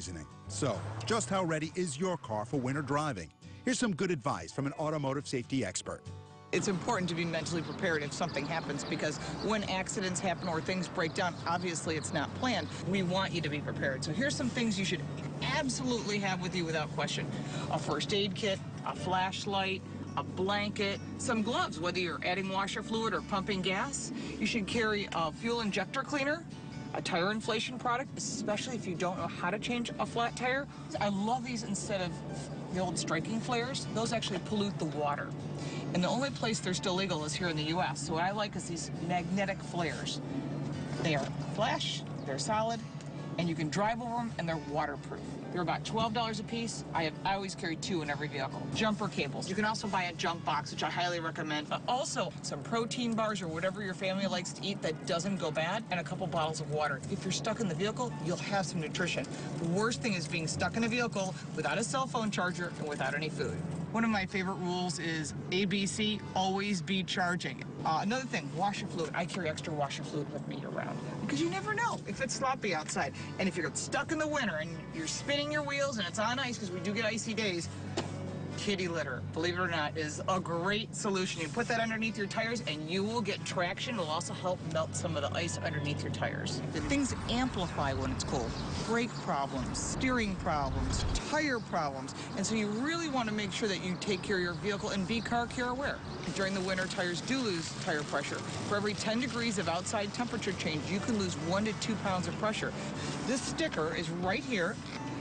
seasoning. So, just how ready is your car for winter driving? Here's some good advice from an automotive safety expert. It's important to be mentally prepared if something happens because when accidents happen or things break down, obviously it's not planned. We want you to be prepared. So here's some things you should absolutely have with you without question. A first aid kit, a flashlight, a blanket, some gloves, whether you're adding washer fluid or pumping gas. You should carry a fuel injector cleaner, a tire inflation product, especially if you don't know how to change a flat tire. I love these instead of the old striking flares. Those actually pollute the water. And the only place they're still legal is here in the U.S. So what I like is these magnetic flares. They are flash, they're solid, and you can drive over them, and they're waterproof. They're about $12 a piece. I, have, I always carry two in every vehicle. Jumper cables. You can also buy a jump box, which I highly recommend. But also, some protein bars or whatever your family likes to eat that doesn't go bad, and a couple bottles of water. If you're stuck in the vehicle, you'll have some nutrition. The worst thing is being stuck in a vehicle without a cell phone charger and without any food. One of my favorite rules is ABC, always be charging. Uh, another thing, washer fluid. I carry extra washer fluid with me around because you never know if it's sloppy outside. And if you're stuck in the winter and you're spinning your wheels and it's on ice because we do get icy days, kitty litter, believe it or not, is a great solution. You put that underneath your tires and you will get traction. It'll also help melt some of the ice underneath your tires. The things amplify when it's cold. Brake problems, steering problems, tire problems. And so you really want to make sure that you take care of your vehicle and be car care aware. During the winter, tires do lose tire pressure. For every 10 degrees of outside temperature change, you can lose one to two pounds of pressure. This sticker is right here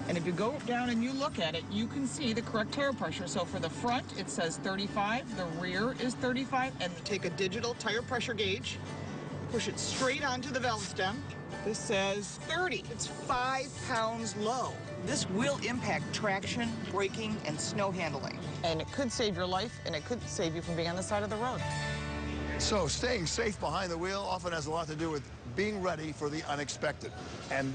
and if you go down and you look at it, you can see the correct tire pressure. So for the front, it says 35, the rear is 35, and take a digital tire pressure gauge, push it straight onto the valve stem. This says 30. It's five pounds low. This will impact traction, braking, and snow handling. And it could save your life, and it could save you from being on the side of the road. So staying safe behind the wheel often has a lot to do with being ready for the unexpected. And